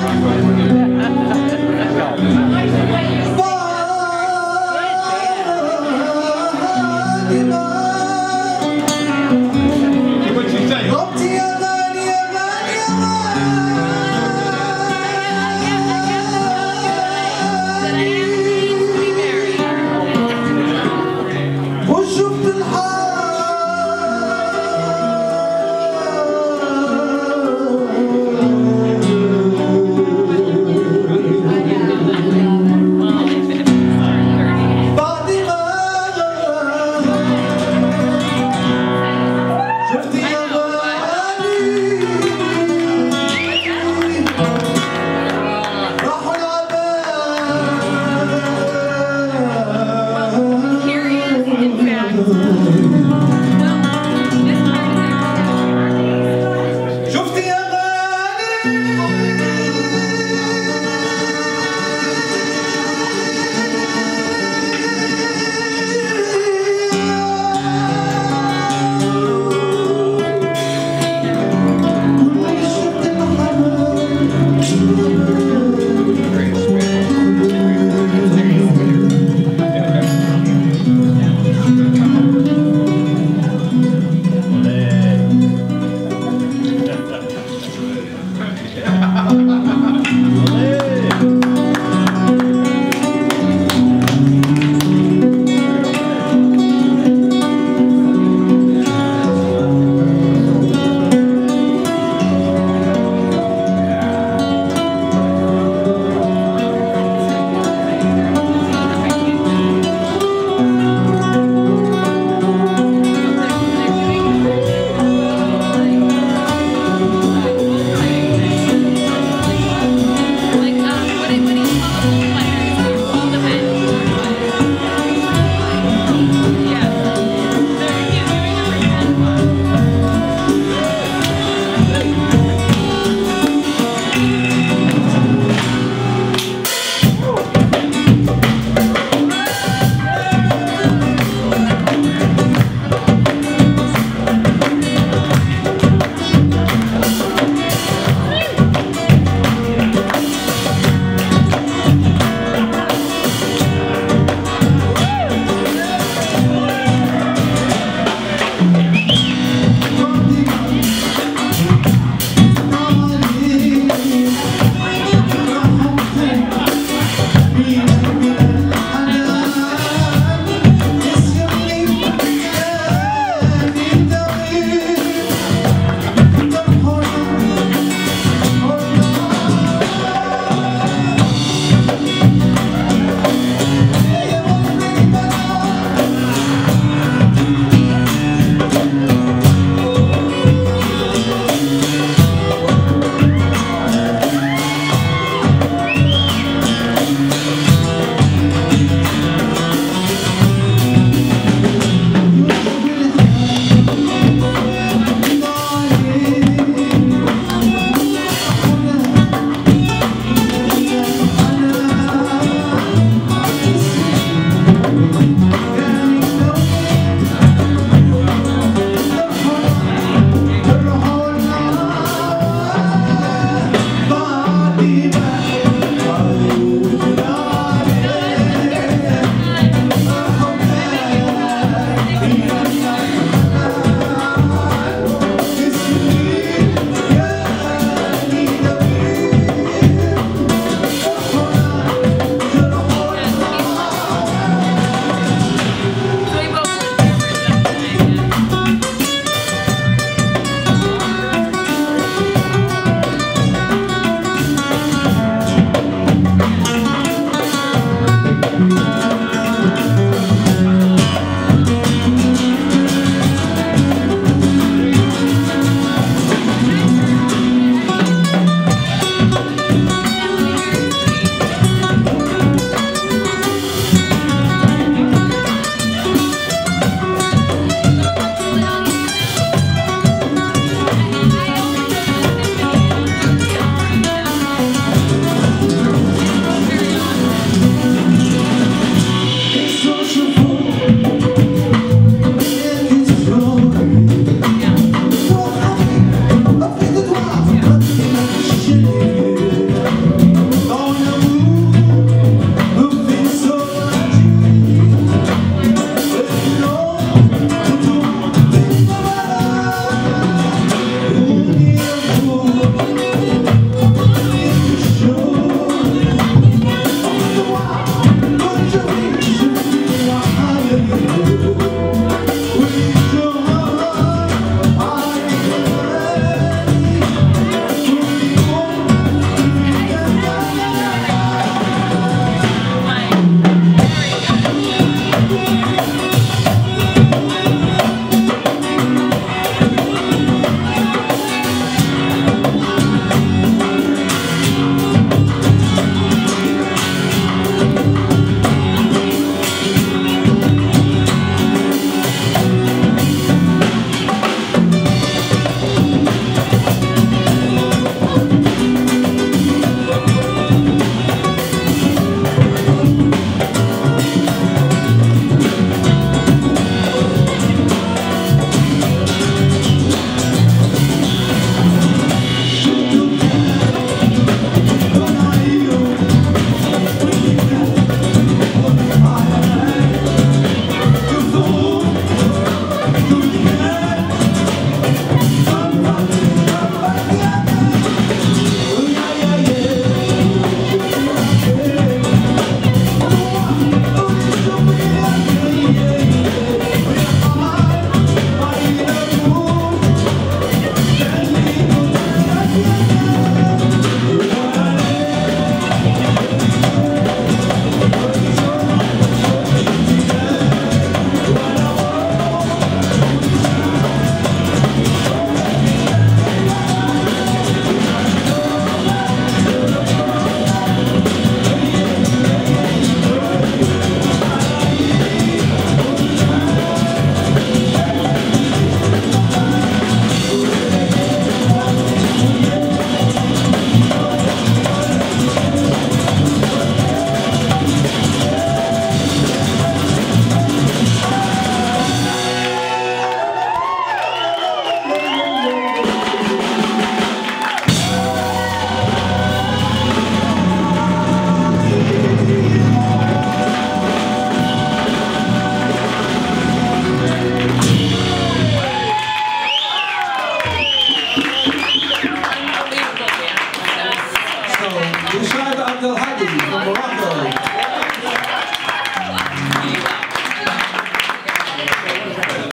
bad